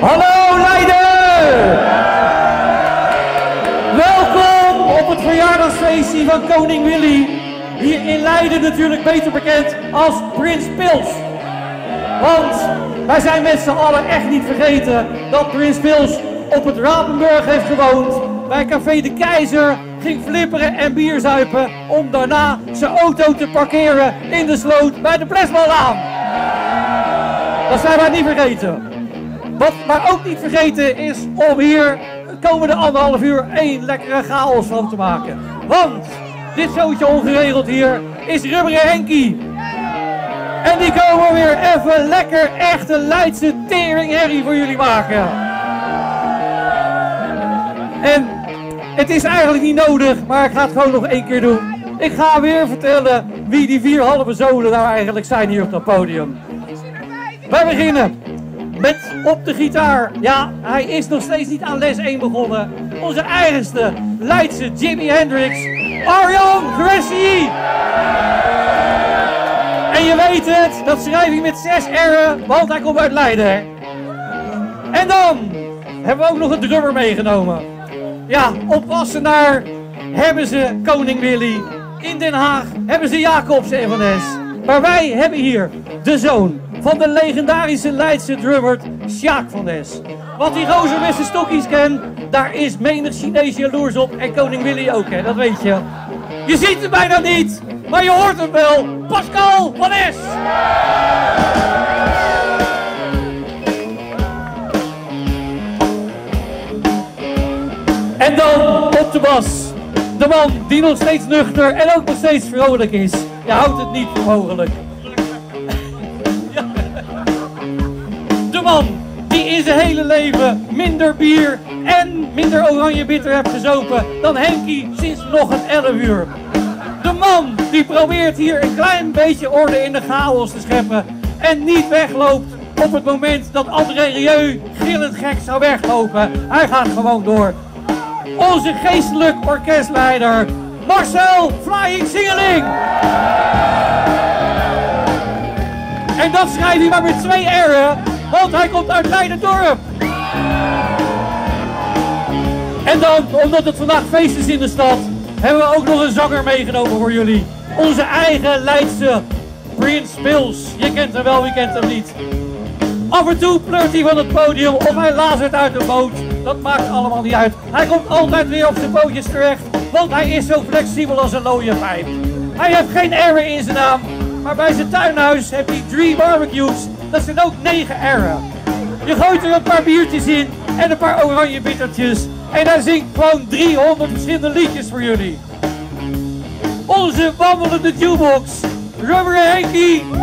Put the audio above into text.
Hallo Leiden! Welkom op het verjaardagsfeestje van Koning Willy. Hier in Leiden natuurlijk beter bekend als Prins Pils. Want wij zijn met z'n allen echt niet vergeten dat Prins Pils op het Rapenburg heeft gewoond. Bij Café de Keizer ging flipperen en bier zuipen om daarna zijn auto te parkeren in de sloot bij de Plesmallaan. Dat zijn wij niet vergeten. Wat maar ook niet vergeten is om hier de komende anderhalf uur één lekkere chaos van te maken. Want dit zootje ongeregeld hier is Rubberen Henkie. En die komen weer even lekker echte Leidse teringherrie voor jullie maken. En het is eigenlijk niet nodig, maar ik ga het gewoon nog één keer doen. Ik ga weer vertellen wie die vier halve zolen nou eigenlijk zijn hier op dat podium. Wij beginnen met op de gitaar. Ja, hij is nog steeds niet aan les 1 begonnen. Onze eigenste Leidse Jimi Hendrix, Arjan Gressie. En je weet het, dat schrijf ik met zes R'en, want hij komt uit Leiden. En dan hebben we ook nog een drummer meegenomen. Ja, op Wassenaar hebben ze Koning Willy. In Den Haag hebben ze Jacobs en Van Es. Maar wij hebben hier de zoon van de legendarische Leidse drummer Sjaak van Nes. Wat die gozer met zijn stokjes kent, daar is menig Chinees jaloers op en koning Willy ook, hè, dat weet je. Je ziet hem bijna niet, maar je hoort hem wel. Pascal van Es! Dan op de bas. De man die nog steeds nuchter en ook nog steeds vrolijk is. Je houdt het niet voor mogelijk. De man die in zijn hele leven minder bier en minder oranje bitter heeft gezopen dan Henkie sinds nog een 11 uur. De man die probeert hier een klein beetje orde in de chaos te scheppen en niet wegloopt op het moment dat André Rieu gillend gek zou weglopen. Hij gaat gewoon door. Onze geestelijk orkestleider Marcel Flying Singeling. En dat schrijft hij maar met twee R'en, want hij komt uit Leiden-dorp. En dan, omdat het vandaag feest is in de stad, hebben we ook nog een zanger meegenomen voor jullie. Onze eigen Leidse Prins Pils. Je kent hem wel, wie kent hem niet. Af en toe pleurt hij van het podium of hij lazert uit de boot. Dat maakt allemaal niet uit. Hij komt altijd weer op zijn pootjes terecht, want hij is zo flexibel als een looie pijp. Hij heeft geen R'en in zijn naam, maar bij zijn tuinhuis heeft hij drie barbecues. Dat zijn ook negen R'en. Je gooit er een paar biertjes in en een paar oranje bittertjes. En hij zingt gewoon 300 verschillende liedjes voor jullie. Onze wandelende jukebox, Rubber Henkie.